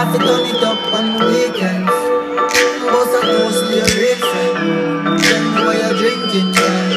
I fi turn it up on the weekends. Bust a toast to your great friend Tell me why you're drinking, yeah.